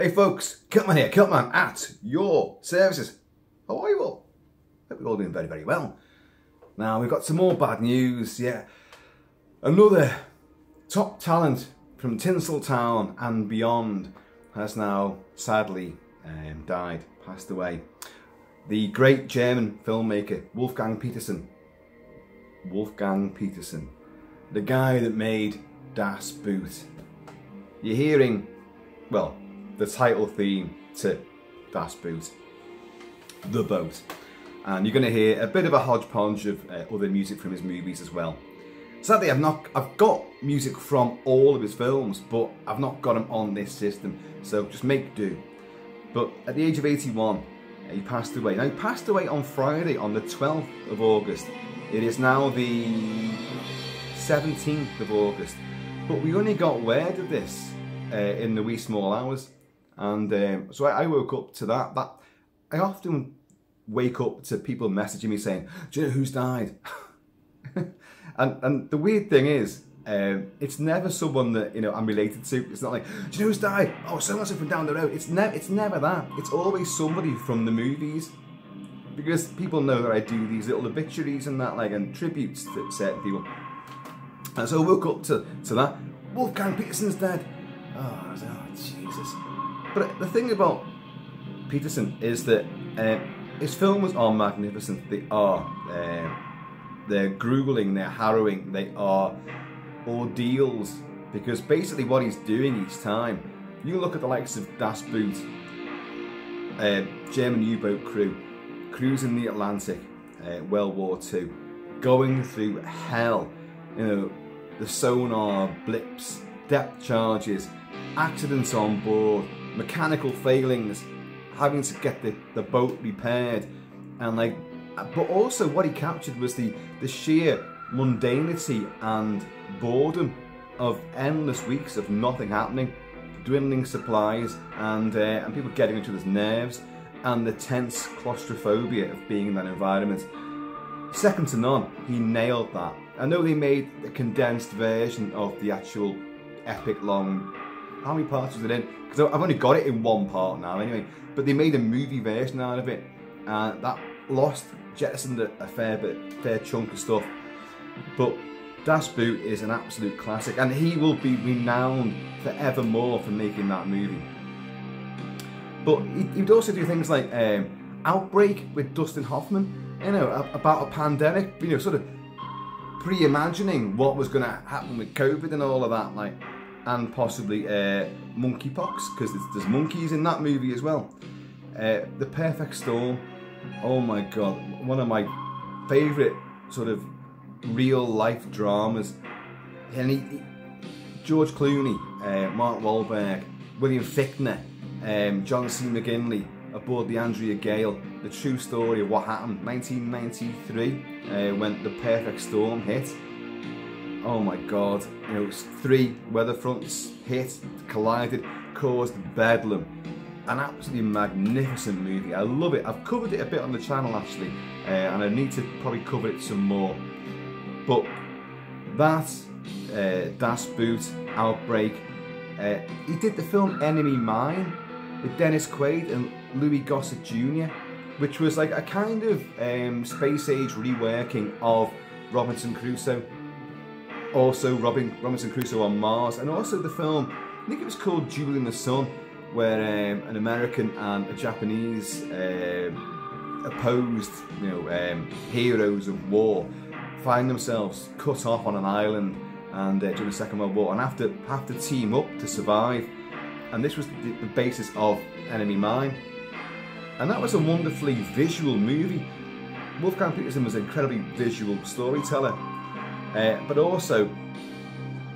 Hey folks, Kiltman here, Kiltman at your services. How are you all? Hope you're all doing very, very well. Now we've got some more bad news, yeah. Another top talent from Tinseltown and beyond has now sadly um, died, passed away. The great German filmmaker Wolfgang Petersen. Wolfgang Petersen. The guy that made Das Boot. You're hearing, well, the title theme to Das Boot, The Boat. And you're going to hear a bit of a hodgepodge of uh, other music from his movies as well. Sadly, I've not, I've got music from all of his films, but I've not got them on this system, so just make do. But at the age of 81, uh, he passed away. Now, he passed away on Friday, on the 12th of August. It is now the 17th of August, but we only got word of this uh, in the wee small hours. And um, so I, I, woke up to that. That I often wake up to people messaging me saying, "Do you know who's died?" and and the weird thing is, um, it's never someone that you know I'm related to. It's not like, "Do you know who's died?" Oh, so from down the road. It's never it's never that. It's always somebody from the movies. Because people know that I do these little obituaries and that, like, and tributes to certain people. And so I woke up to, to that. Wolfgang Petersen's dead. Oh, oh Jesus. But the thing about Petersen is that uh, his films are magnificent. They are. Uh, they're grueling, they're harrowing, they are ordeals. Because basically, what he's doing each time, you look at the likes of Das Boot, uh, German U boat crew, cruising the Atlantic, uh, World War II, going through hell, you know, the sonar blips, depth charges, accidents on board, mechanical failings, having to get the, the boat repaired, and like, but also what he captured was the, the sheer mundanity and boredom of endless weeks of nothing happening, dwindling supplies, and, uh, and people getting each other's nerves, and the tense claustrophobia of being in that environment. Second to none, he nailed that. I know they made a condensed version of the actual epic long how many parts was it in? Because I've only got it in one part now anyway. But they made a movie version out of it. And that lost, jettisoned a, a fair bit, fair chunk of stuff. But Das Boot is an absolute classic. And he will be renowned forevermore for making that movie. But he'd also do things like um, Outbreak with Dustin Hoffman, you know, about a pandemic, you know, sort of pre-imagining what was going to happen with COVID and all of that. Like, and possibly uh, monkeypox because there's monkeys in that movie as well. Uh, the Perfect Storm, oh my god, one of my favourite sort of real life dramas. And he, he, George Clooney, uh, Mark Wahlberg, William Fichtner, um, John C. McGinley aboard the Andrea Gail, the true story of what happened 1993 uh, when the Perfect Storm hit oh my god, you know, three weather fronts hit, collided, caused bedlam. An absolutely magnificent movie. I love it. I've covered it a bit on the channel actually, uh, and I need to probably cover it some more. But that, uh, Das Boot, Outbreak, uh, he did the film Enemy Mine with Dennis Quaid and Louis Gossett Jr., which was like a kind of um, space age reworking of Robinson Crusoe also Robin, Robinson Crusoe on Mars, and also the film, I think it was called Jewel in the Sun, where um, an American and a Japanese uh, opposed, you know, um, heroes of war find themselves cut off on an island and uh, during the Second World War, and have to have to team up to survive. And this was the, the basis of Enemy Mine, and that was a wonderfully visual movie. Wolfgang Petersen was an incredibly visual storyteller uh, but also,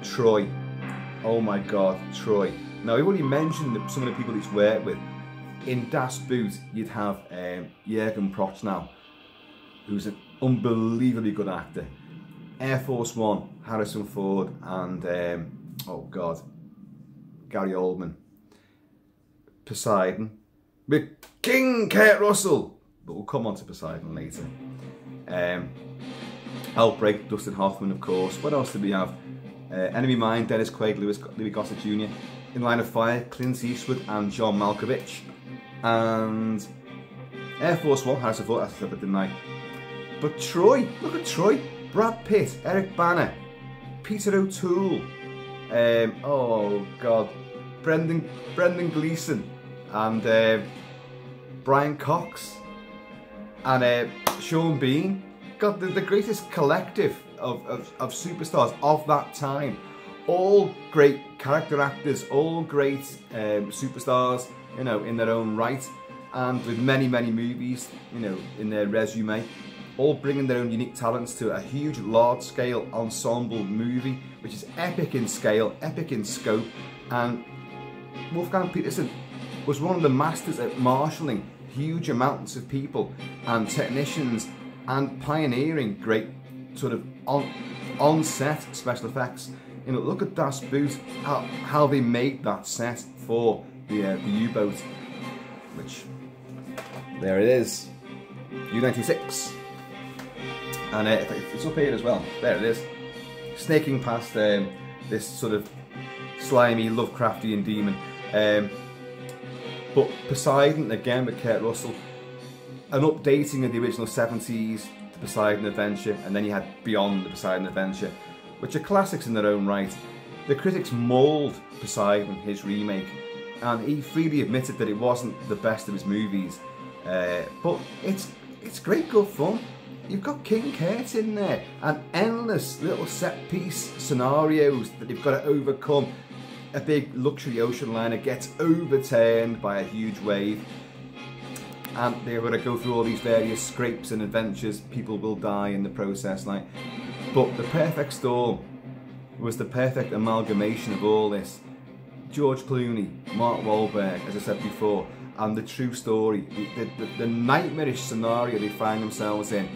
Troy. Oh my God, Troy. Now, we've already mentioned some of the people he's worked with. In Das Boot, you'd have um, Jürgen Prochnow, who's an unbelievably good actor. Air Force One, Harrison Ford, and um, oh God, Gary Oldman. Poseidon, King Kurt Russell. But we'll come on to Poseidon later. Um, Outbreak, Dustin Hoffman, of course. What else did we have? Uh, Enemy Mine, Dennis Quaid, Louis, Louis Gossett Jr. In Line of Fire, Clint Eastwood and John Malkovich. And Air Force One, Harrison Ford, I said that, didn't I? But Troy, look at Troy. Brad Pitt, Eric Bana, Peter O'Toole, um, oh God, Brendan Brendan Gleeson, and uh, Brian Cox, and uh, Sean Bean. God, the, the greatest collective of, of, of superstars of that time. All great character actors, all great um, superstars, you know, in their own right, and with many, many movies, you know, in their resume all bringing their own unique talents to a huge large scale ensemble movie which is epic in scale, epic in scope and Wolfgang Petersen was one of the masters at marshalling huge amounts of people and technicians and pioneering great sort of on, on set special effects. You know, look at Das Boot, how, how they made that set for the, uh, the U-boat, which, there it is, U-96 and uh, it's up here as well. There it is, snaking past um, this sort of slimy Lovecraftian demon. Um, but Poseidon again with Kurt Russell, an updating of the original 70s the Poseidon Adventure, and then you had Beyond the Poseidon Adventure, which are classics in their own right. The critics mauled Poseidon, his remake, and he freely admitted that it wasn't the best of his movies, uh, but it's it's great good fun. You've got King Kurt in there and endless little set piece scenarios that you've got to overcome. A big luxury ocean liner gets overturned by a huge wave and they're going to go through all these various scrapes and adventures. People will die in the process, like. But the perfect storm was the perfect amalgamation of all this. George Clooney, Mark Wahlberg, as I said before, and the true story, the, the, the nightmarish scenario they find themselves in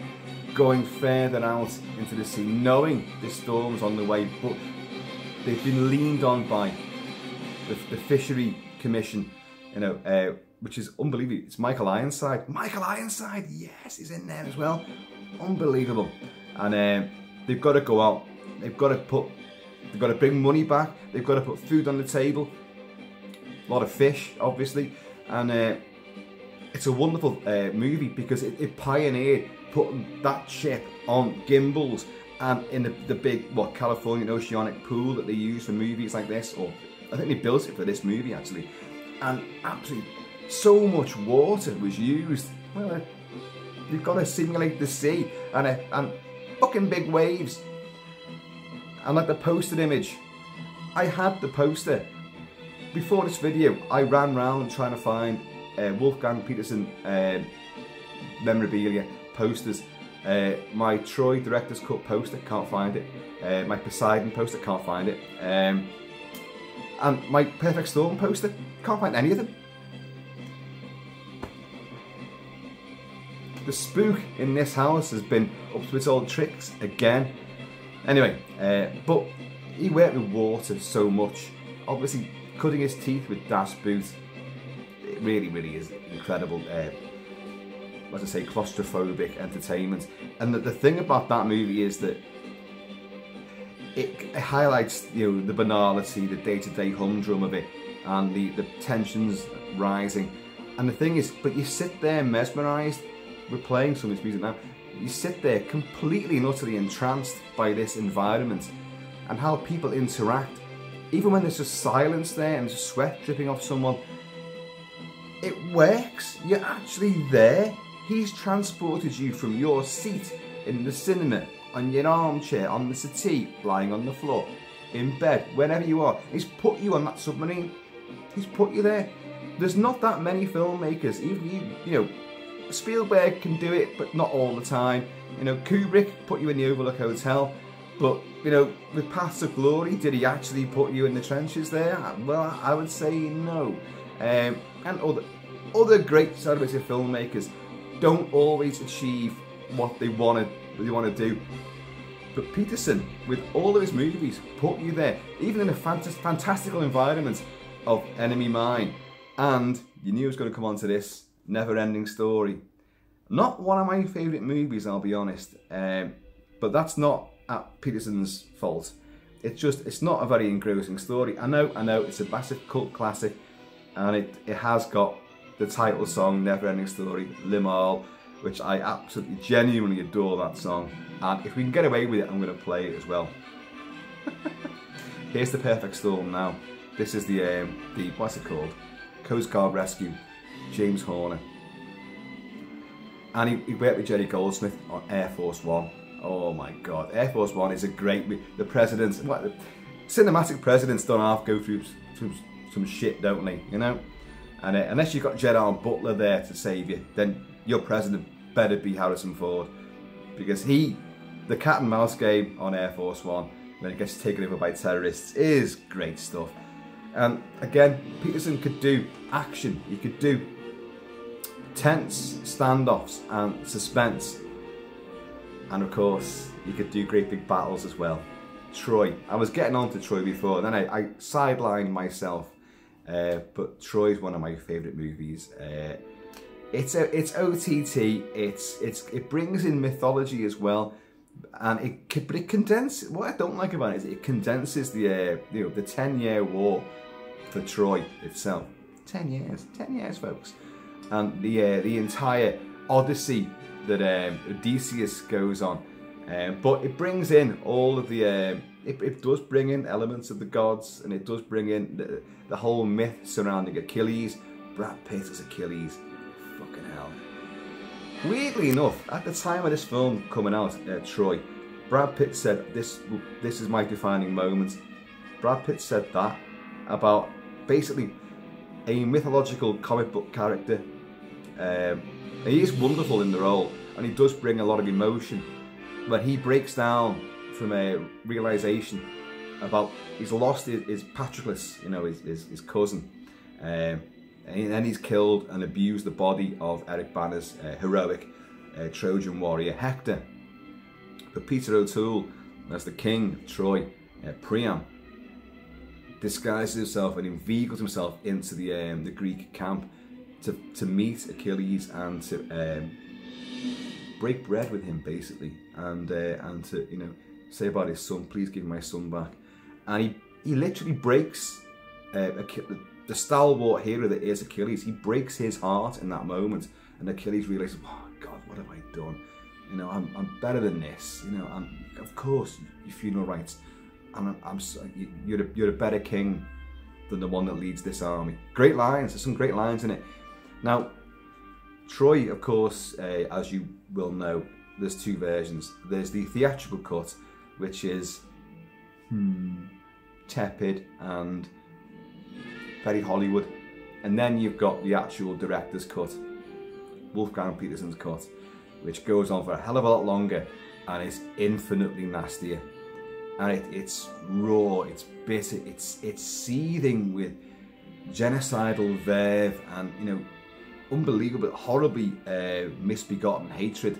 going further out into the sea, knowing the storm's on the way, but they've been leaned on by the, the Fishery Commission, you know, uh, which is unbelievable. It's Michael Ironside. Michael Ironside, yes, he's in there as well. Unbelievable. And uh, they've got to go out. They've got to put, they've got to bring money back. They've got to put food on the table. A lot of fish, obviously. And uh, it's a wonderful uh, movie because it, it pioneered putting that ship on gimbals and in the, the big what Californian oceanic pool that they use for movies like this or I think they built it for this movie actually and absolutely so much water was used well you've got to simulate the sea and a, and fucking big waves and like the poster image I had the poster before this video I ran around trying to find uh, Wolfgang Petersen uh, memorabilia posters. Uh, my Troy Director's Cut poster, can't find it. Uh, my Poseidon poster, can't find it. Um, and my Perfect Storm poster, can't find any of them. The spook in this house has been up to its old tricks again. Anyway, uh, but he worked with water so much. Obviously, cutting his teeth with Das Boot, it really, really is incredible. Uh, as I say, claustrophobic entertainment. And the, the thing about that movie is that it, highlights you know the banality, the day-to-day humdrum of it, and the, the tensions rising. And the thing is, but you sit there mesmerised. We're playing some of this music now. You sit there completely and utterly entranced by this environment and how people interact. Even when there's just silence there and there's sweat dripping off someone, it works. You're actually there. He's transported you from your seat in the cinema, on your armchair, on the settee, lying on the floor, in bed, wherever you are. He's put you on that submarine. He's put you there. There's not that many filmmakers, even you, you know, Spielberg can do it, but not all the time. You know, Kubrick put you in the Overlook Hotel, but you know, with Paths of Glory, did he actually put you in the trenches there? Well, I would say no. Um, and other other great celebrity filmmakers don't always achieve what they want to they want to do. But Petersen, with all of his movies, put you there, even in a fant- fantastical environment of Enemy Mine. And you knew it was going to come on to this never ending story. Not one of my favourite movies, I'll be honest. Um, but that's not at Petersen's fault. it's just, it's not a very engrossing story. I know, I know, it's a massive cult classic, and it, it has got the title song, Never Ending Story, Limahl, which I absolutely genuinely adore that song. And if we can get away with it, I'm going to play it as well. Here's the perfect storm now. This is the, um, the what's it called? Coast Guard Rescue, James Horner. And he, he worked with Jerry Goldsmith on Air Force One. Oh my God, Air Force One is a great. The presidents, what, the cinematic presidents don't half go through some, some shit, don't they? You know, and uh, unless you've got Gerard Butler there to save you, then your president better be Harrison Ford, because he, the cat and mouse game on Air Force One, when it gets taken over by terrorists, is great stuff. And again, Petersen could do action. He could do tense standoffs and suspense. And of course, he could do great big battles as well. Troy. I was getting on to Troy before, and then I, I sidelined myself. Uh, but Troy's one of my favourite movies. Uh, it's a, it's OTT. It's it's it brings in mythology as well, and it but it condenses. What I don't like about it is it condenses the uh, you know the ten year war for Troy itself. Ten years, ten years, folks and the uh, the entire odyssey that um, Odysseus goes on. Um, but it brings in all of the, um, it, it, does bring in elements of the gods and it does bring in the, the whole myth surrounding Achilles. Brad Pitt as Achilles, fucking hell. Weirdly enough, at the time of this film coming out, uh, Troy, Brad Pitt said, this, this is my defining moment. Brad Pitt said that about basically a mythological comic book character um, he is wonderful in the role, and he does bring a lot of emotion. But he breaks down from a realization about he's lost his, his Patroclus, you know, his, his, his cousin. Um, and then he's killed and abused the body of Eric Bana's uh, heroic uh, Trojan warrior Hector. But Peter O'Toole, as the king of Troy, uh, Priam, disguises himself and inveigles himself into the um, the Greek camp to, to meet Achilles and to um, break bread with him basically and uh, and to you know say about his son please give my son back and he he literally breaks uh, the stalwart hero that is Achilles he breaks his heart in that moment and Achilles realizes oh god what have I done? You know I'm, I'm better than this. You know and of course your funeral rites I'm, I'm you're a, you're a better king than the one that leads this army. Great lines. There's some great lines in it. Now, Troy, of course, uh, as you will know, there's two versions. There's the theatrical cut, which is hmm, tepid and very Hollywood. And then you've got the actual director's cut, Wolfgang Petersen's cut, which goes on for a hell of a lot longer and is infinitely nastier. And it, it's raw, it's bitter, it's it's seething with genocidal verve and you know unbelievable, horribly uh, misbegotten hatred,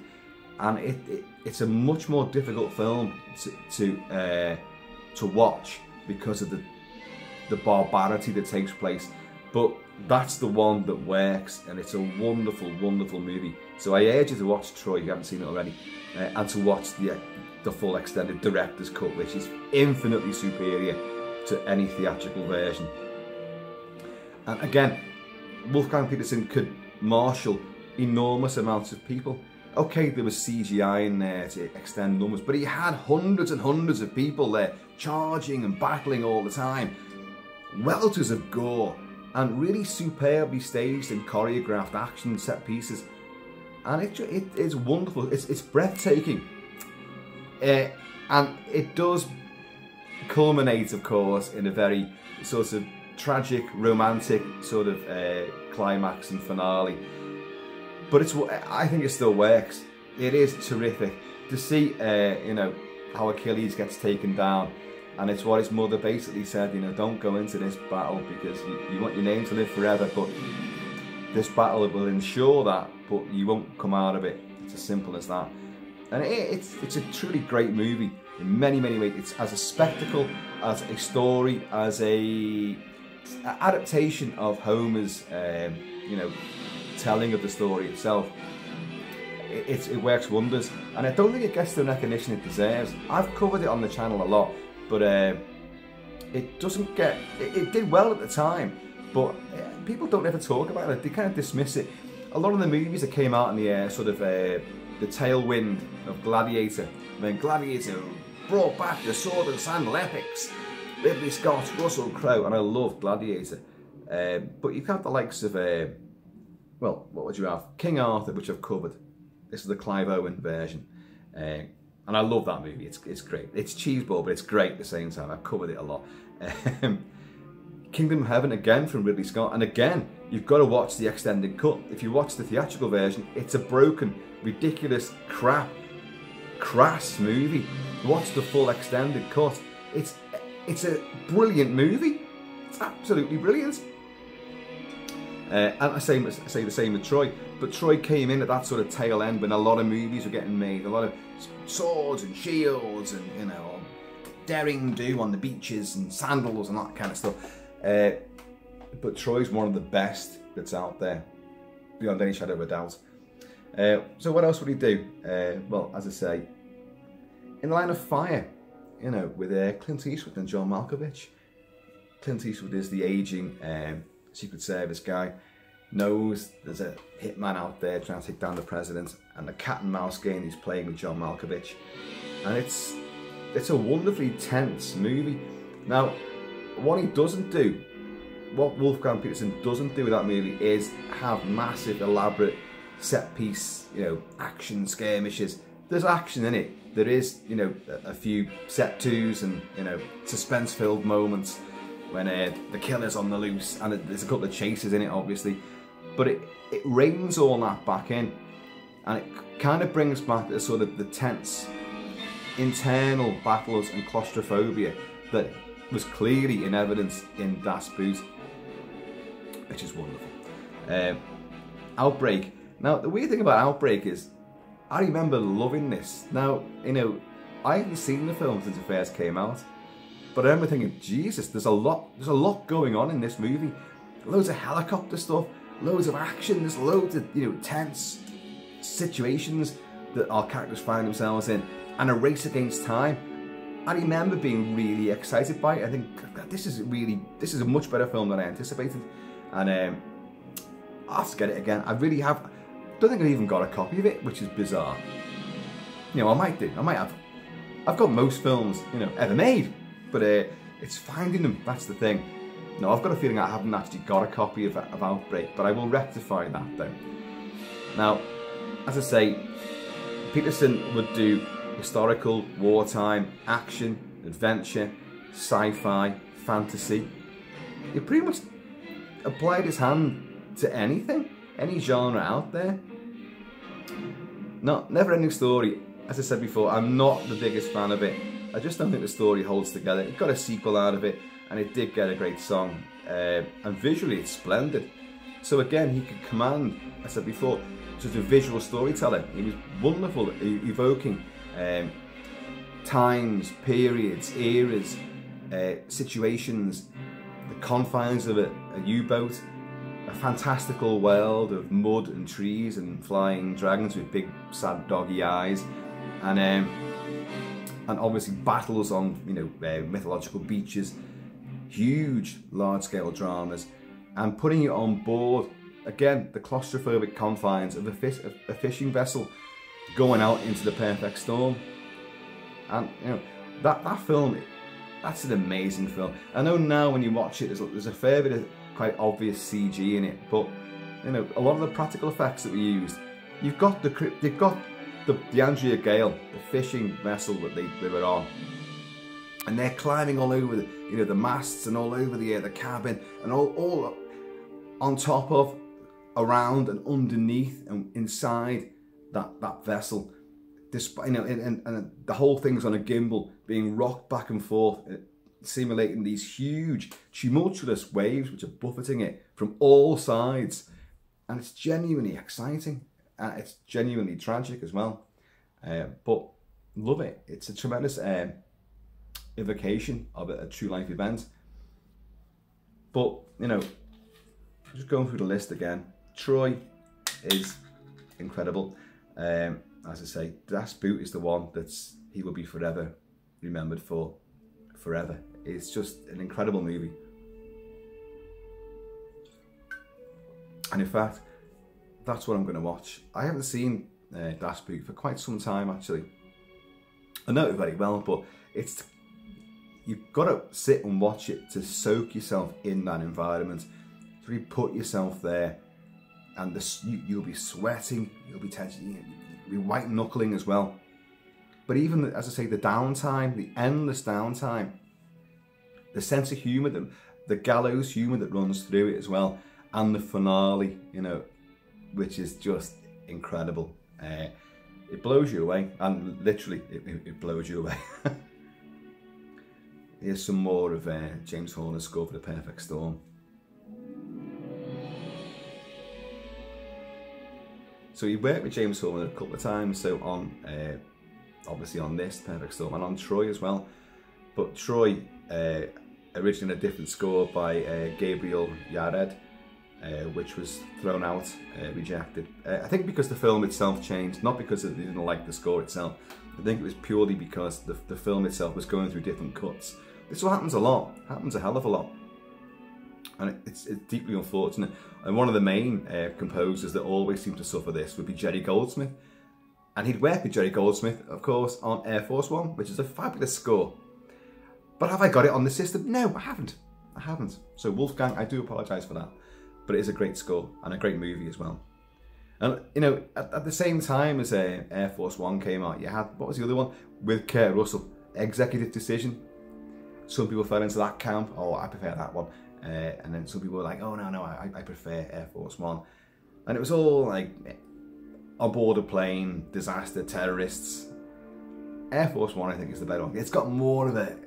and it, it, it's a much more difficult film to to, uh, to watch because of the the barbarity that takes place. But that's the one that works, and it's a wonderful, wonderful movie. So I urge you to watch Troy if you haven't seen it already, uh, and to watch the the full extended director's cut, which is infinitely superior to any theatrical version. And again, Wolfgang Petersen could marshal enormous amounts of people. Okay, there was CGI in there to extend numbers, but he had hundreds and hundreds of people there charging and battling all the time. Welters of gore and really superbly staged and choreographed action set pieces. And it, it is wonderful. It's, it's breathtaking. Uh, and it does culminate, of course, in a very sort of tragic, romantic sort of uh, climax and finale. But it's I think it still works. It is terrific to see, uh, you know, how Achilles gets taken down. And it's what his mother basically said, you know, don't go into this battle because you, you want your name to live forever, but this battle will ensure that, but you won't come out of it. It's as simple as that. And it, it's, it's a truly great movie in many, many ways. It's as a spectacle, as a story, as a adaptation of Homer's, um, you know, telling of the story itself. It, it, it works wonders, and I don't think it gets the recognition it deserves. I've covered it on the channel a lot, but uh, it doesn't get. It, it, did well at the time, but uh, people don't ever talk about it. They kind of dismiss it. A lot of the movies that came out in the uh, sort of uh, the tailwind of Gladiator, when Gladiator brought back the sword and sandal epics. Ridley Scott, Russell Crowe, and I love Gladiator. Uh, but you've got the likes of, uh, well, what would you have? King Arthur, which I've covered. This is the Clive Owen version. Uh, and I love that movie. It's, it's great. It's cheeseball, but it's great at the same time. I've covered it a lot. Um, Kingdom of Heaven again from Ridley Scott. And again, you've got to watch the extended cut. If you watch the theatrical version, it's a broken, ridiculous, crap, crass movie. Watch the full extended cut. It's it's a brilliant movie. It's absolutely brilliant. Uh, and I say, I say the same with Troy, but Troy came in at that sort of tail end when a lot of movies were getting made, a lot of swords and shields and you know daring do on the beaches and sandals and that kind of stuff. Uh, but Troy's one of the best that's out there, beyond any shadow of a doubt. Uh, so what else would he do? Uh, well, as I say, in the line of fire, you know, with uh, Clint Eastwood and John Malkovich. Clint Eastwood is the aging um, Secret Service guy, knows there's a hitman out there trying to take down the president, and the cat and mouse game he's playing with John Malkovich. And it's it's a wonderfully tense movie. Now, what he doesn't do, what Wolfgang Petersen doesn't do with that movie is have massive, elaborate set piece, you know, action skirmishes. There's action in it, there is, you know, a, a few set twos and, you know, suspense-filled moments when uh, the killer's on the loose and there's a couple of chases in it, obviously. But it, it reins all that back in and it kind of brings back the sort of the tense internal battles and claustrophobia that was clearly in evidence in Das Boot, which is wonderful. Um, Outbreak. Now, the weird thing about Outbreak is I remember loving this. Now, you know, I hadn't seen the film since it first came out, but I remember thinking, Jesus, there's a lot, there's a lot going on in this movie. Loads of helicopter stuff, loads of action, there's loads of you know tense situations that our characters find themselves in, and a race against time. I remember being really excited by it. I think this is really, this is a much better film than I anticipated, and um, I'll get it again. I really have. Don't think I've even got a copy of it, which is bizarre. You know, I might do. I might have. I've got most films, you know, ever made, but uh, it's finding them. That's the thing. No, I've got a feeling I haven't actually got a copy of, of Outbreak, but I will rectify that though. Now, as I say, Petersen would do historical, wartime, action, adventure, sci-fi, fantasy. He pretty much applied his hand to anything, any genre out there. Not never ending story. As I said before, I'm not the biggest fan of it. I just don't think the story holds together. It got a sequel out of it, and it did get a great song. Uh, and visually, it's splendid. So again, he could command, as I said before, just a visual storyteller. He was wonderful at evoking um, times, periods, eras, uh, situations, the confines of a, a U-boat, a fantastical world of mud and trees and flying dragons with big sad doggy eyes and um, and obviously battles on you know uh, mythological beaches huge large scale dramas and putting it on board again the claustrophobic confines of a, fish, a fishing vessel going out into the perfect storm. And you know that that film that's an amazing film. I know now when you watch it there's, there's a fair bit of quite obvious CG in it, but you know, a lot of the practical effects that we used, you've got the you've got the, the Andrea Gail, the fishing vessel that they, they were on, and they're climbing all over the, you know the masts and all over the uh, the cabin and all all on top of, around and underneath and inside that that vessel. Despite you know, and, and, and the whole thing's on a gimbal, being rocked back and forth simulating these huge, tumultuous waves which are buffeting it from all sides. And it's genuinely exciting. And it's genuinely tragic as well. Uh, but love it. It's a tremendous uh, evocation of a, true life event. But, you know, just going through the list again. Troy is incredible. Um, as I say, Das Boot is the one that's he will be forever remembered for forever. It's just an incredible movie. And in fact, that's what I'm going to watch. I haven't seen uh, Das Boot for quite some time actually. I know it very well, but it's you've got to sit and watch it to soak yourself in that environment, to put yourself there, and the, you, will be sweating, you'll be tension, you'll be white knuckling as well. But even as I say, the downtime, the endless downtime, the sense of humour, the, the gallows humour that runs through it as well, and the finale, you know, which is just incredible. Uh, it blows you away, and literally, it, it blows you away. Here's some more of uh, James Horner's score for The Perfect Storm. So he worked with James Horner a couple of times, so on, uh, obviously on this, Perfect Storm, and on Troy as well. But Troy, uh, originally a different score by uh, Gabriel Yared, uh, which was thrown out, uh, rejected. Uh, I think because the film itself changed, not because they didn't like the score itself. I think it was purely because the, the film itself was going through different cuts. This all happens a lot, happens a hell of a lot. And it's, it's, deeply unfortunate. And one of the main uh, composers that always seemed to suffer this would be Jerry Goldsmith. And he'd work with Jerry Goldsmith, of course, on Air Force One, which is a fabulous score. But have I got it on the system? No, I haven't. I haven't. So Wolfgang, I do apologise for that but it is a great score and a great movie as well. And you know, at, at the same time as uh, Air Force One came out, you had what was the other one with Kurt Russell, Executive Decision. Some people fell into that camp. Oh, I prefer that one. Uh, and then some people were like, oh no, no, I, I prefer Air Force One. And it was all like on board a plane, disaster, terrorists. Air Force One, I think, is the better one. It's got more of a,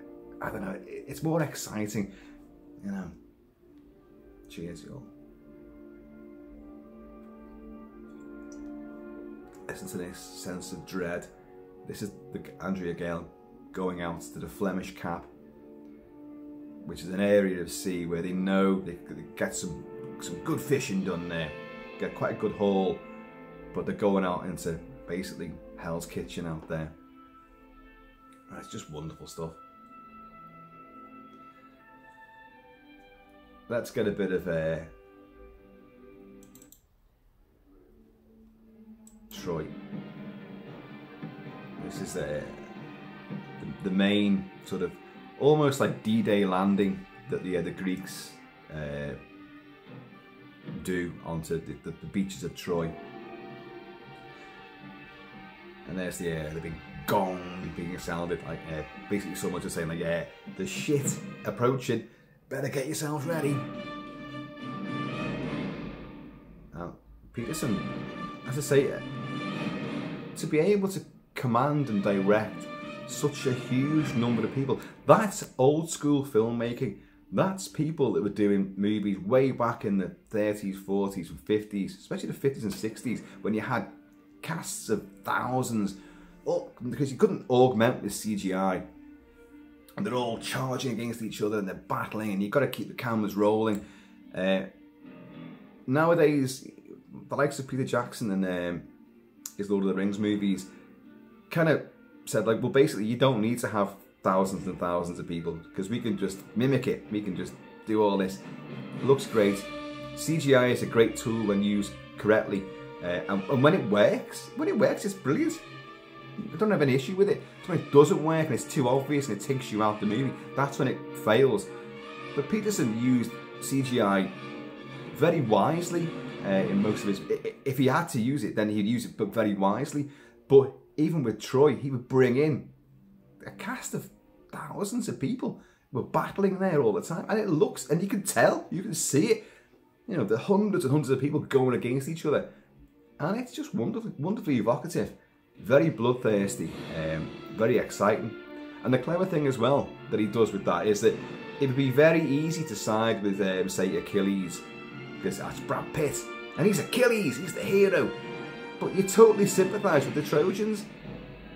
I don't know, it's more exciting, you know. Cheers, y'all. listen to this sense of dread. This is the Andrea Gail going out to the Flemish Cap, which is an area of sea where they know they, they get some some good fishing done there, get quite a good haul, but they're going out into basically Hell's Kitchen out there. And it's just wonderful stuff. Let's get a bit of a uh, Troy. This is the, the, the main sort of almost like D-Day landing that the, uh, the Greeks uh, do onto the, the, the, beaches of Troy. And there's the, uh, the big gong being sounded, like uh, basically someone just saying like, yeah, the shit approaching, better get yourselves ready. Now, Petersen, as I say, to be able to command and direct such a huge number of people, that's old school filmmaking. That's people that were doing movies way back in the 30s, 40s, and 50s, especially the 50s and 60s, when you had casts of thousands, because you couldn't augment with CGI. And they're all charging against each other and they're battling, and you've got to keep the cameras rolling. Uh, nowadays, the likes of Peter Jackson and um, his Lord of the Rings movies, kind of said like, well, basically, you don't need to have thousands and thousands of people because we can just mimic it. We can just do all this. It looks great. CGI is a great tool when used correctly, uh, and, and, when it works, when it works, it's brilliant. I don't have any issue with it. It's when it doesn't work and it's too obvious and it takes you out the movie. That's when it fails. But Petersen used CGI very wisely uh, in most of his. If he had to use it, then he'd use it, but very wisely. But even with Troy, he would bring in a cast of thousands of people were battling there all the time, and it looks, and you can tell, you can see it. You know, the hundreds and hundreds of people going against each other, and it's just wonderful, wonderfully evocative, very bloodthirsty, um, very exciting. And the clever thing as well that he does with that is that it would be very easy to side with, um, say, Achilles because that's Brad Pitt, and he's Achilles, he's the hero. But you totally sympathise with the Trojans.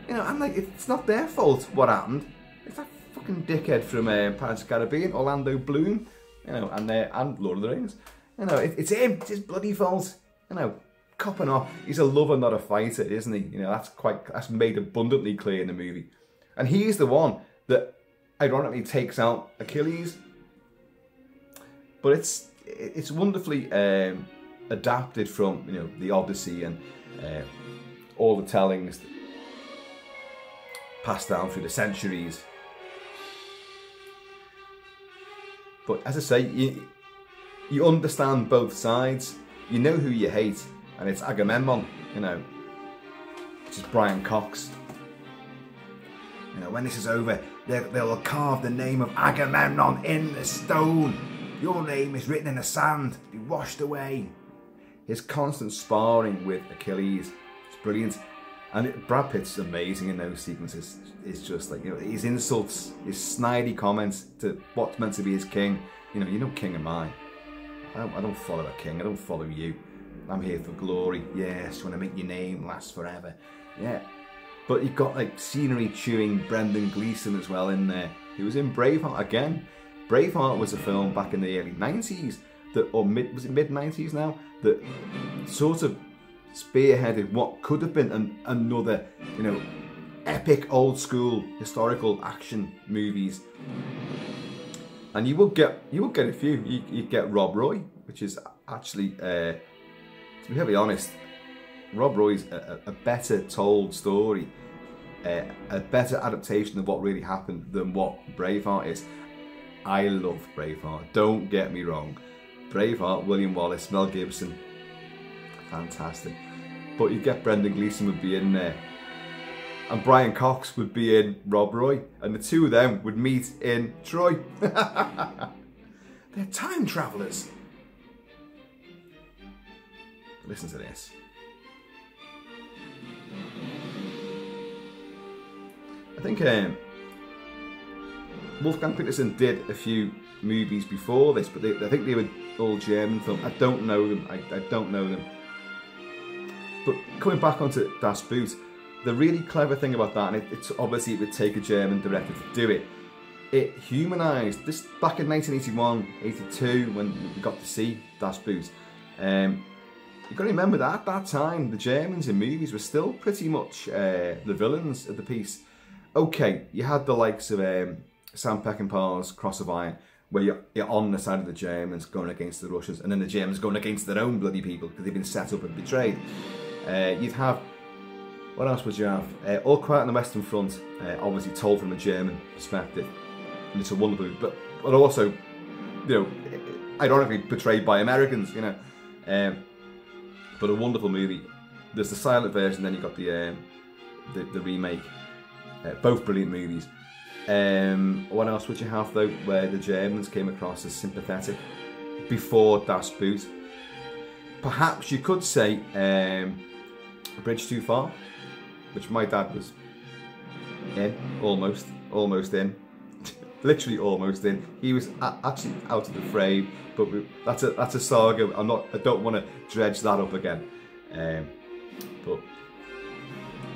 You know, I'm like, it's not their fault what happened. It's that fucking dickhead from uh, Pirates of Caribbean, Orlando Bloom, you know, and uh, and Lord of the Rings. You know, it, it's him, it's his bloody fault. You know, copping off. He's a lover, not a fighter, isn't he? You know, that's quite that's made abundantly clear in the movie. And he's the one that ironically takes out Achilles. But it's it's wonderfully um, adapted from you know the Odyssey and uh, all the tellings passed down through the centuries. But as I say, you you understand both sides. You know who you hate, and it's Agamemnon. You know, which is Brian Cox. You know, when this is over, they, they'll carve the name of Agamemnon in the stone. Your name is written in the sand, be washed away. His constant sparring with Achilles, it's brilliant. And Brad Pitt's amazing in those sequences. It's just like, you know, his insults, his snidey comments to what's meant to be his king. You know, you're no king of mine. I don't, I don't follow a king, I don't follow you. I'm here for glory. Yes, want to make your name last forever. Yeah. But you've got like scenery chewing Brendan Gleeson as well in there. He was in Braveheart again. Braveheart was a film back in the early 90s that, or mid, was it mid 90s now? That sort of spearheaded what could have been an, another, you know, epic old school historical action movies. And you will get you will get a few. You, you get Rob Roy, which is actually uh, to be very honest, Rob Roy's a, a better told story, uh, a better adaptation of what really happened than what Braveheart is. I love Braveheart, don't get me wrong. Braveheart, William Wallace, Mel Gibson, fantastic. But you'd get Brendan Gleeson would be in there. And Brian Cox would be in Rob Roy. And the two of them would meet in Troy. They're time travellers. Listen to this. I think um, Wolfgang Petersen did a few movies before this, but they, I think they were all German films. I don't know them. I, I don't know them. But coming back onto Das Boot, the really clever thing about that, and it, it's obviously it would take a German director to do it, it humanised this back in 1981, 82 when we got to see Das Boot. Um, You've got to remember that at that time, the Germans in movies were still pretty much uh, the villains of the piece. Okay, you had the likes of um, Sam Peckinpah's Cross of Iron, where you're, you're, on the side of the Germans going against the Russians, and then the Germans going against their own bloody people because they've been set up and betrayed. Uh, you'd have, what else would you have? Uh, All Quiet on the Western Front, uh, obviously told from a German perspective, and it's a wonderful, but, but also, you know, ironically portrayed by Americans, you know. Um, but a wonderful movie. There's the silent version, then you got the um, the, the, remake. Uh, both brilliant movies. Um, what else would you have though, where the Germans came across as sympathetic before Das Boot? Perhaps you could say um, A Bridge Too Far, which my dad was in, almost, almost in literally almost in. He was actually out of the frame, but we, that's a that's a saga. I'm not. I don't want to dredge that up again. Um, but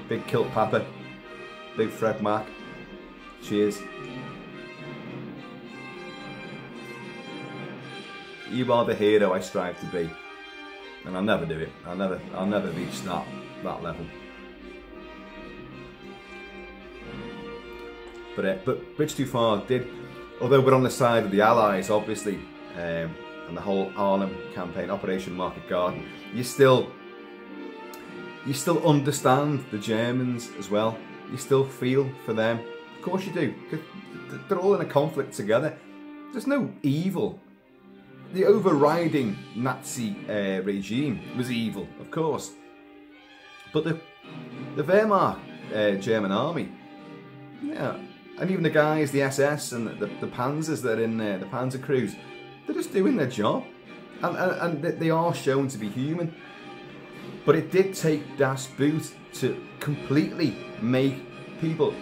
big kilt papa, big Fred Mac. Cheers. You are the hero I strive to be, and I'll never do it. I'll never. I'll never reach that that level. But uh, but Bridge Too Far did, although we're on the side of the Allies, obviously, um, and the whole Arnhem campaign, Operation Market Garden, you still you still understand the Germans as well. You still feel for them. Of course you do. They're all in a conflict together. There's no evil. The overriding Nazi uh, regime was evil, of course. But the the Wehrmacht uh, German army, yeah, and even the guys, the SS and the, the, Panzers that are in there, the Panzer crews, they're just doing their job. And, and, and they are shown to be human. But it did take Das Boot to completely make people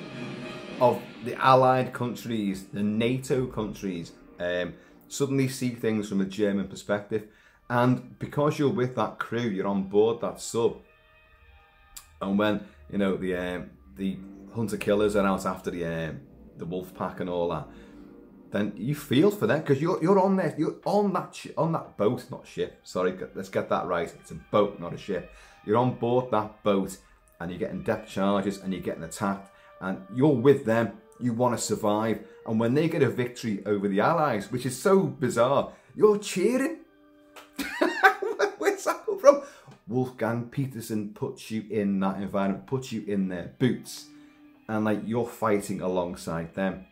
of the Allied countries, the NATO countries, um, suddenly see things from a German perspective. And because you're with that crew, you're on board that sub. And when you know the um, the hunter killers are out after the um, the wolf pack and all that, then you feel for them because you're you're on there, you're on that on that boat, not ship. Sorry, let's get that right. It's a boat, not a ship. You're on board that boat, and you're getting depth charges, and you're getting attacked, and you're with them. You want to survive. And when they get a victory over the Allies, which is so bizarre, you're cheering. Where's that from? Wolfgang Petersen puts you in that environment, puts you in their boots, and like you're fighting alongside them.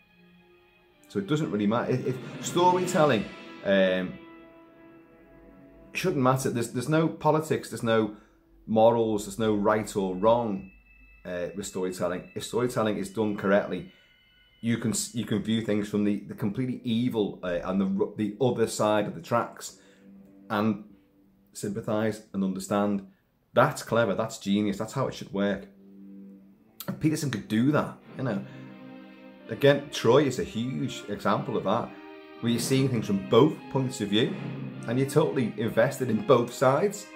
So it doesn't really matter. If, if storytelling um, shouldn't matter. There's there's no politics. There's no morals. There's no right or wrong uh, with storytelling. If storytelling is done correctly, you can you can view things from the, the completely evil uh, and the the other side of the tracks, and sympathise and understand. That's clever. That's genius. That's how it should work. And Petersen could do that. You know. Again, Troy is a huge example of that, where you're seeing things from both points of view, and you're totally invested in both sides.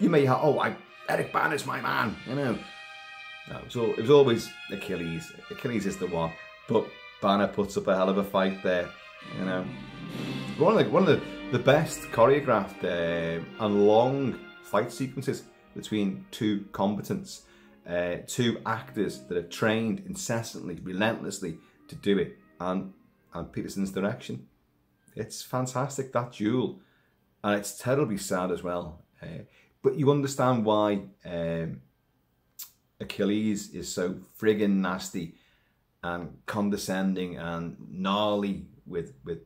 You may have, oh, I, Eric Bana's my man, you know. No, it was, all, it was always Achilles. Achilles is the one, but Bana puts up a hell of a fight there, you know. One of the, one of the, the best choreographed uh, and long fight sequences between two combatants, uh, two actors that are trained incessantly, relentlessly to do it, and and Petersen's direction. It's fantastic that duel, and it's terribly sad as well. Uh, but you understand why um, Achilles is so friggin' nasty and condescending and gnarly with with,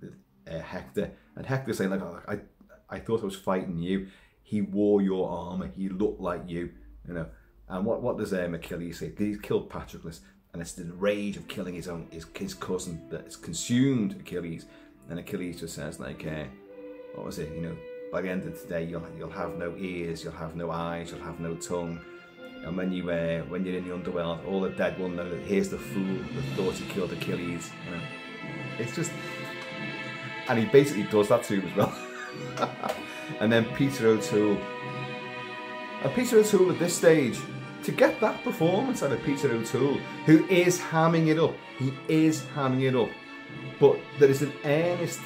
with uh, Hector, and Hector saying like, "I I thought I was fighting you. He wore your armor. He looked like you, you know." And what what does um, Achilles say? He's killed Patroclus, and it's the rage of killing his own his, his cousin that's consumed Achilles. And Achilles just says like, uh, "What was it? You know, by the end of today, you'll you'll have no ears, you'll have no eyes, you'll have no tongue." And when you uh, when you're in the underworld, all the dead will know that here's the fool that thought he killed Achilles. It's just, and he basically does that to him as well. and then Peter O'Toole, and Peter O'Toole at this stage, to get that performance out of Peter O'Toole, who is hamming it up, he is hamming it up, but there is an earnest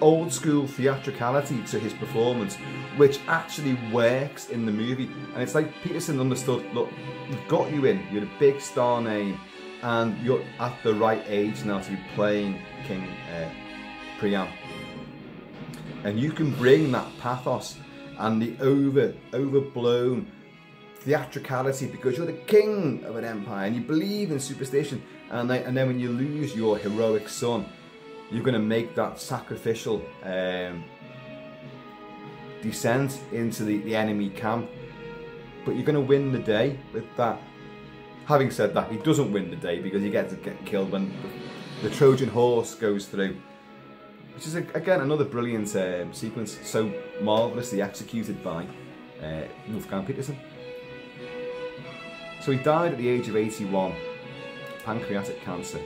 old school theatricality to his performance, which actually works in the movie. And it's like Petersen understood look, we've got you in, you're a big star name, and you're at the right age now to be playing King uh, Priam. And you can bring that pathos and the over overblown theatricality because you're the king of an empire and you believe in superstition and, they, and then when you lose your heroic son you're going to make that sacrificial um, descent into the, the enemy camp. But you're going to win the day with that. Having said that, he doesn't win the day because he gets get killed when the, Trojan horse goes through. Which is, again, another brilliant um, sequence, so marvellously executed by uh, Wolfgang Petersen. So he died at the age of 81, pancreatic cancer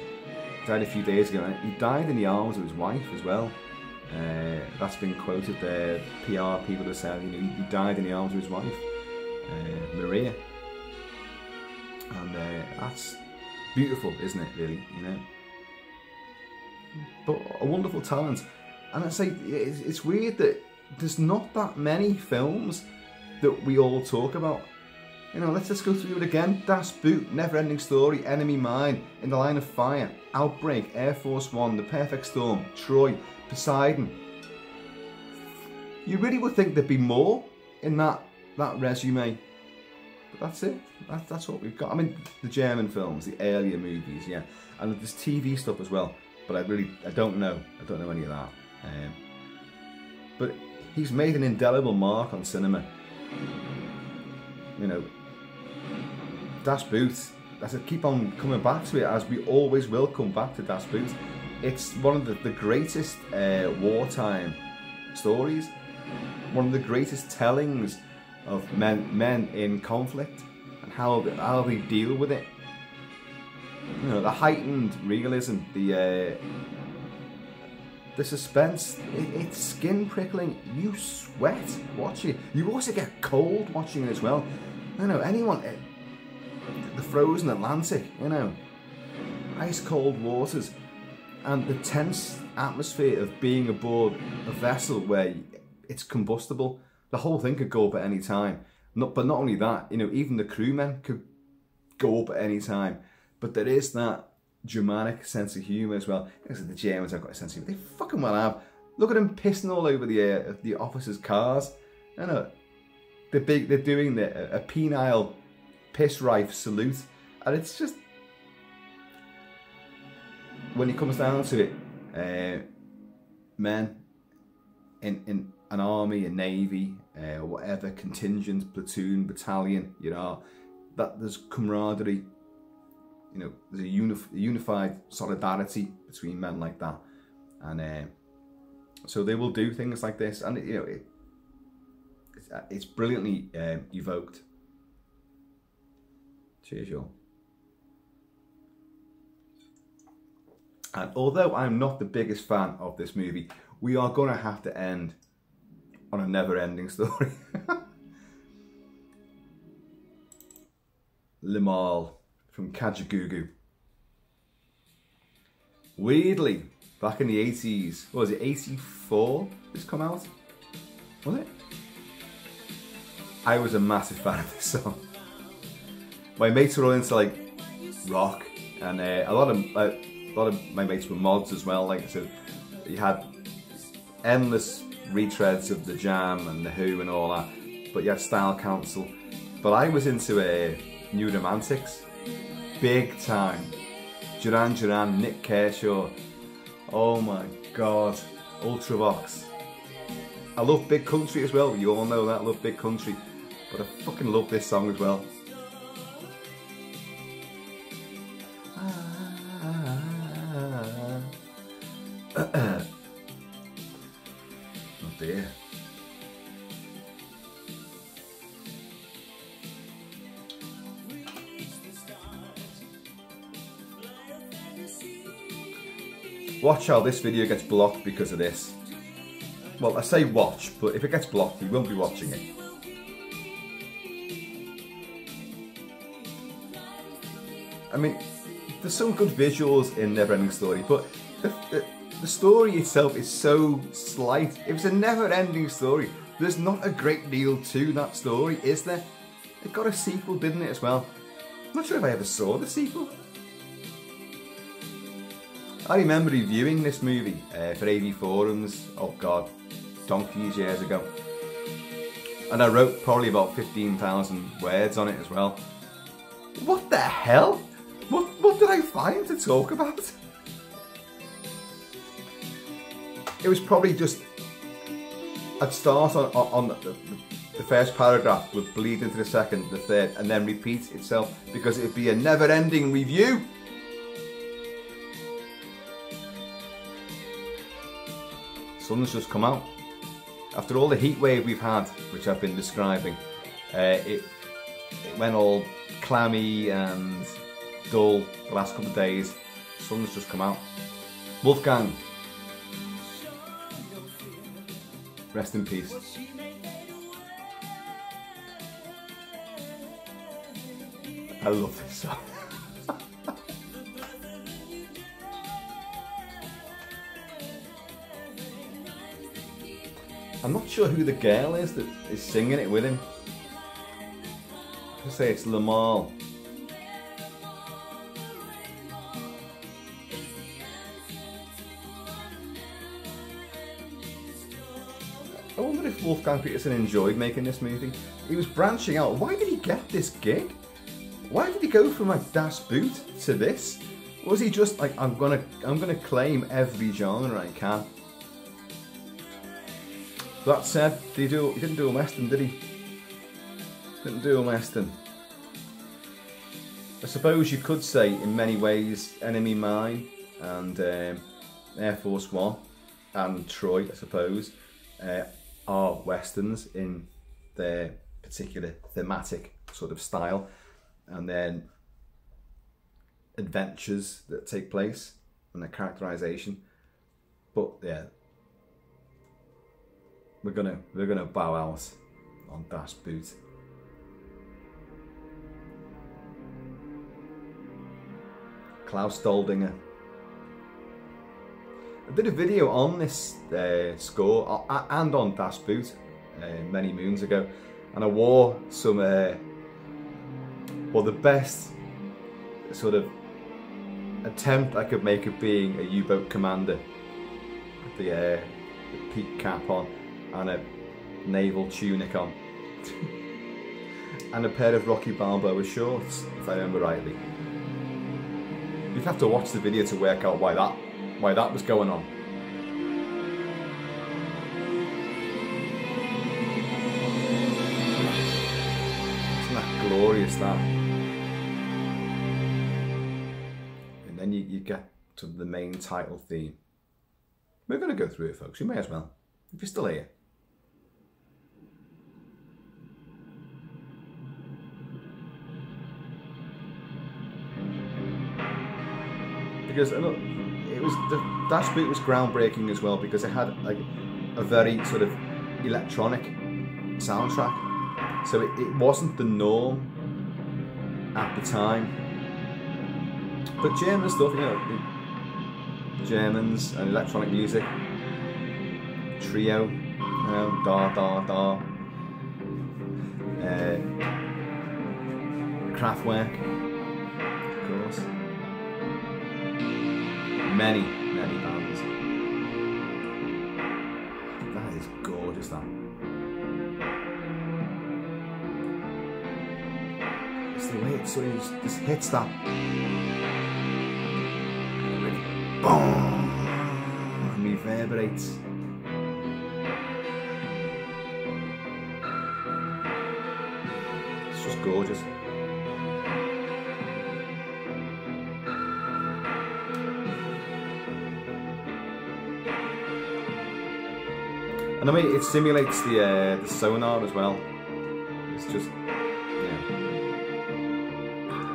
died a few days ago. He died in the arms of his wife as well. Uh, that's been quoted there. PR people have said, you know, he died in the arms of his wife, uh, Maria. And uh, that's beautiful, isn't it, really, you know? But a wonderful talent. And I say, it's, it's weird that there's not that many films that we all talk about you know, let's just go through it again. Das Boot, Never Ending Story, Enemy Mine, In the Line of Fire, Outbreak, Air Force One, The Perfect Storm, Troy, Poseidon. You really would think there'd be more in that that resume. But that's it. That, that's what we've got. I mean, the German films, the earlier movies, yeah. And there's TV stuff as well. But I really, I don't know. I don't know any of that. Um, but he's made an indelible mark on cinema. You know, Das Boot, I said, keep on coming back to it as we always will come back to Das Boot. It's one of the, the greatest uh, wartime stories, one of the greatest tellings of men men in conflict and how how they deal with it. You know, the heightened realism, the uh, the suspense, it, it's skin prickling. You sweat watching it. You also get cold watching it as well. I don't know anyone the frozen Atlantic, you know, ice cold waters, and the tense atmosphere of being aboard a vessel where it's combustible. The whole thing could go up at any time. Not, but not only that, you know, even the crewmen could go up at any time. but there is that Germanic sense of humour as well. Because the Germans have got a sense of humour. They fucking well have. Look at them pissing all over the uh, the officers' cars. I know. They're big. They're doing the, a penile piss rife salute, and it's just when it comes down to it, uh, men in in an army, a navy, uh, whatever contingent, platoon, battalion, you know, that there's camaraderie. You know, there's a unif- unified solidarity between men like that, and uh, so they will do things like this, and you know, it, it's, uh, it's brilliantly um, evoked. Cheers, y'all. And although I'm not the biggest fan of this movie, we are going to have to end on a never-ending story. Limahl from Kajagoogoo. Weirdly, back in the 80s, what was it, 84 this come out? Was it? I was a massive fan of this song. My mates were all into like rock and uh, a lot of uh, a lot of my mates were mods as well. Like so, you had endless retreads of the Jam and the Who and all that, but you had Style Council. But I was into a uh, New Romantics, big time. Duran Duran, Nik Kershaw. Oh my god, Ultravox. I love Big Country as well. You all know that. I love Big Country, but I fucking love this song as well. Watch how this video gets blocked because of this. Well, I say watch, but if it gets blocked, you won't be watching it. I mean, there's some good visuals in Neverending Story, but the, the, the story itself is so slight. It was a never-ending story. There's not a great deal to that story, is there? It got a sequel, didn't it, as well? I'm not sure if I ever saw the sequel. I remember reviewing this movie uh, for AV Forums, oh god, donkeys years ago. And I wrote probably about 15,000 words on it as well. What the hell? What, what did I find to talk about? It was probably just, I'd start on, on the, the first paragraph would bleed into the second, the third, and then repeat itself because it'd be a never-ending review. Sun's just come out. After all the heat wave we've had, which I've been describing, uh, it, it went all clammy and dull the last couple of days. Sun's just come out. Wolfgang, rest in peace. I love this song. I'm not sure who the girl is that is singing it with him. I say it's Limahl. I wonder if Wolfgang Petersen enjoyed making this movie. He was branching out. Why did he get this gig? Why did he go from like Das Boot to this? Was he just like I'm gonna I'm gonna claim every genre I can? That said, did he, do, he didn't do a Western, did he? Didn't do a Western. I suppose you could say, in many ways, Enemy Mine and um, Air Force One and Troy, I suppose, uh, are Westerns in their particular thematic sort of style. And then adventures that take place and their characterization. But yeah, we're gonna we're gonna bow out on Das Boot. Klaus Doldinger. I did a video on this uh, score uh, and on Das Boot uh, many moons ago, and I wore some, uh, well, the best sort of attempt I could make of being a U-boat commander. With the, uh, the peak cap on and a naval tunic on. and a pair of Rocky Balboa shorts, if I remember rightly. You'd have to watch the video to work out why that why that was going on. Isn't that glorious that? And then you, you get to the main title theme. We're going to go through it, folks. You may as well, if you're still here. Because look, it was the Dash was groundbreaking as well because it had like a very sort of electronic soundtrack. So it, it wasn't the norm at the time. But German stuff, you know, Germans and electronic music, trio, you know, da da da, uh, Kraftwerk, many many bands. That is gorgeous. That. It's the way it sort of just, hits that boom, and reverberates. It's just gorgeous. And I mean, it simulates the uh, the sonar as well. It's just, yeah,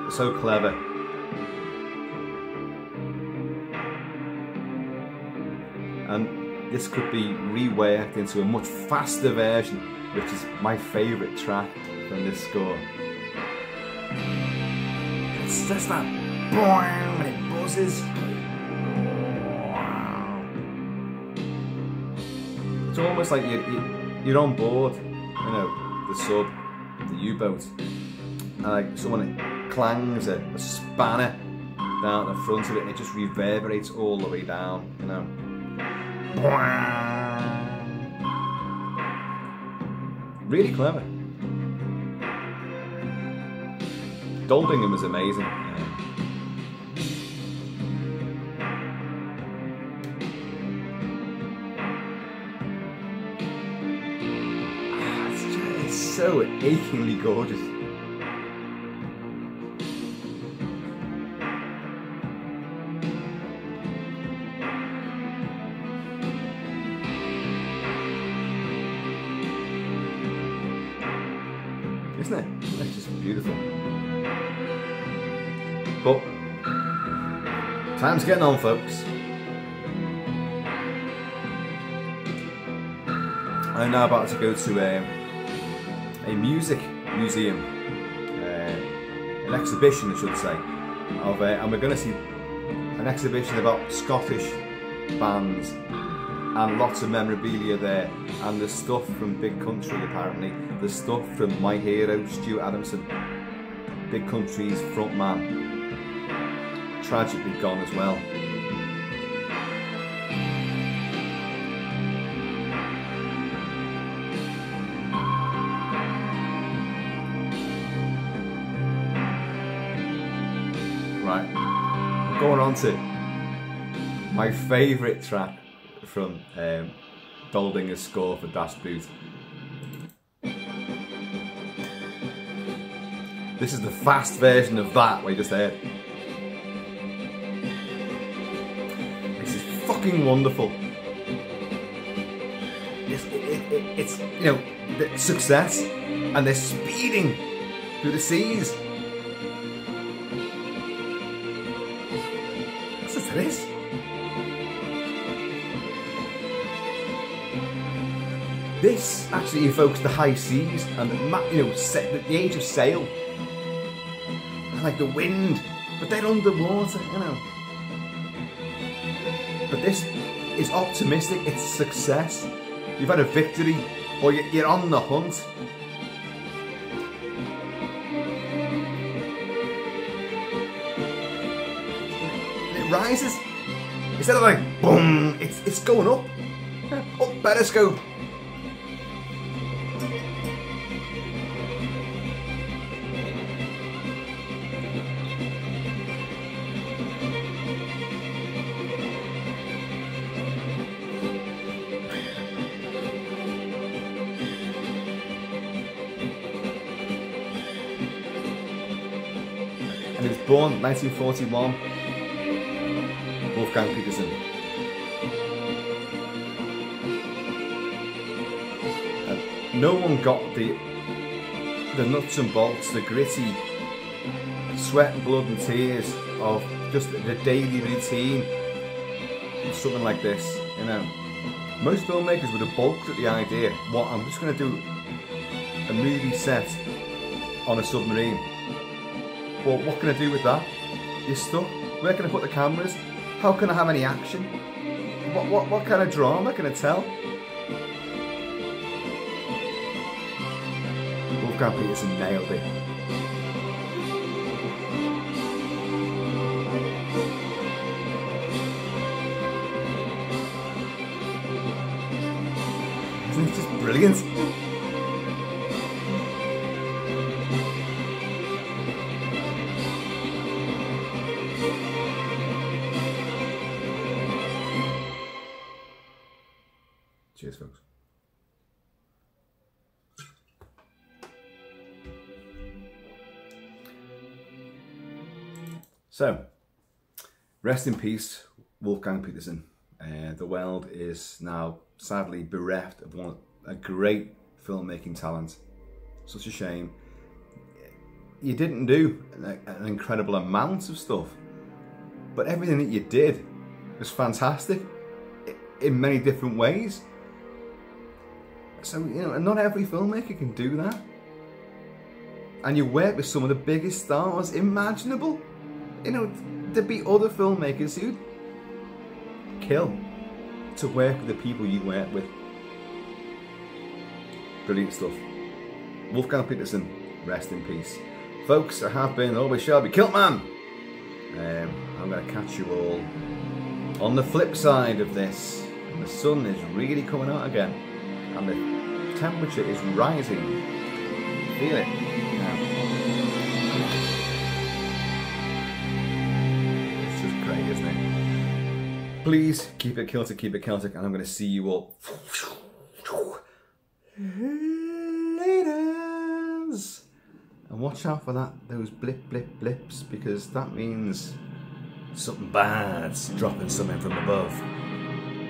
so clever. and this could be reworked into a much faster version, which is my favourite track from this score. It's just that boing when it buzzes. It's almost like you're, you're on board, you know, the sub, the U-boat, and like someone clangs a, a spanner down the front of it and it just reverberates all the way down, you know. Really clever. Doldinger is amazing. Ah, so achingly gorgeous. Isn't it? It's just beautiful. But time's getting on, folks. I'm now about to go to a, a music museum, uh, an exhibition, I should say, of, uh, and we're going to see an exhibition about Scottish bands and lots of memorabilia there and the stuff from Big Country apparently. The stuff from my hero Stuart Adamson. Big Country's frontman. Tragically gone as well my favourite track from um, Doldinger's score for Das Boot. This is the fast version of that we just heard. This is fucking wonderful. It's, it, it, it, it's you know, the success and they're speeding through the seas. Actually evokes the high seas and the you know the age of sail, and like the wind, but they're underwater, you know. But this is optimistic. It's success. You've had a victory, or you- you're on the hunt. it rises. Instead of like boom, it's it's going up. Up periscope. Born 1941. Wolfgang Petersen. And no one got the the nuts and bolts, the gritty sweat and blood and tears of just the daily routine something like this. You know, most filmmakers would have balked at the idea. What I'm just going to do a movie set on a submarine. Well, what can I do with that? You're stuck. Where can I put the cameras? How can I have any action? What, what, what kind of drama can I tell? Wolfgang Petersen nailed it. Isn't it just brilliant? Cheers, folks. So, rest in peace, Wolfgang Petersen. Uh, the world is now sadly bereft of one a great filmmaking talent. Such a shame. You didn't do an, an incredible amount of stuff, but everything that you did was fantastic in many different ways. So, you know, and not every filmmaker can do that. And you work with some of the biggest stars imaginable. You know, there'd be other filmmakers who'd kill to work with the people you work with. Brilliant stuff. Wolfgang Petersen, rest in peace. Folks, I have been, always shall be, Kiltman! Um, I'm going to catch you all on the flip side of this. And the sun is really coming out again. And the temperature is rising. Feel it? It's just great, isn't it? Please keep it Celtic, keep it Celtic, and I'm going to see you all later. And watch out for that, those blip, blip, blips, because that means something bad's dropping something from above.